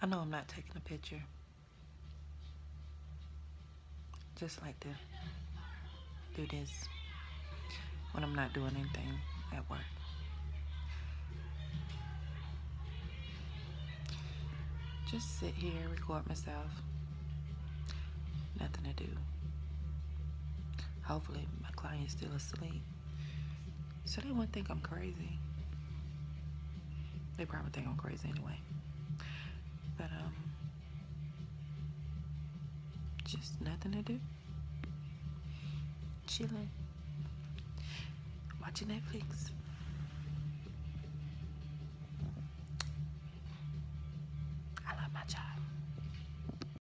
I know I'm not taking a picture. Just like to do this when I'm not doing anything at work. Just sit here, record myself. Nothing to do. Hopefully my client's still asleep. So they won't think I'm crazy. They probably think I'm crazy anyway. just nothing to do. Chilling. Watching Netflix. I love my job.